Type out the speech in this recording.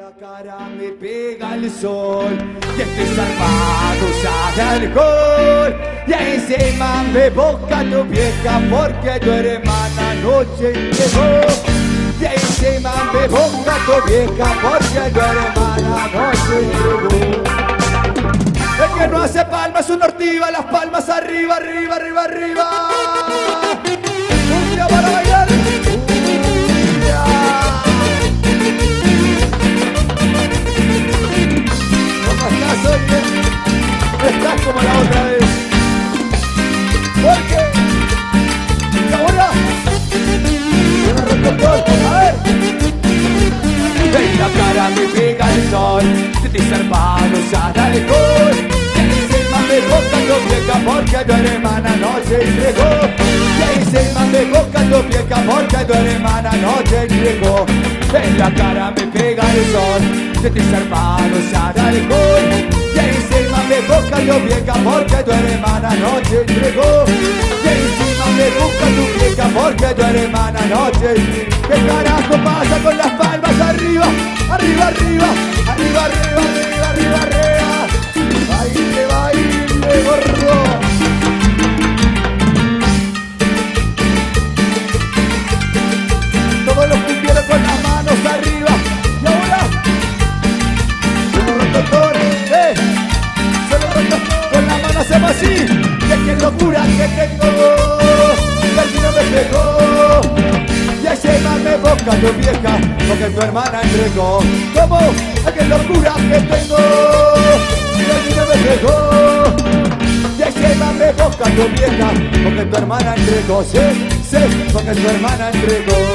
la cara me pega el sol. Y estoy zarpado ya de alcohol. Y encima me boca tu vieja porque tu hermana anoche llegó. Y encima me boca tu vieja porque tu hermana anoche llegó. El que no hace palmas una ortiva, las palmas arriba, arriba, arriba, arriba. Ti zarpado ya de alcohol. Y boca tu porque tu hermana noche llegó. Y encima me boca tu porque tu hermana noche llegó. En la cara me pega el sol, ti zarpado ya de alcohol. Y encima me boca tu porque tu hermana noche llegó. Y encima me busca tu porque tu hermana noche ¿Qué carajo pasa manos hacemos así. Que qué locura que tengo. Que al final me pegó. Y encima me boca tu vieja porque tu hermana entregó. ¿Cómo? ¡Ay, qué locura que tengo! Y al final me pegó. Y encima me boca tu vieja porque tu hermana entregó. Sí, sí, porque tu hermana entregó.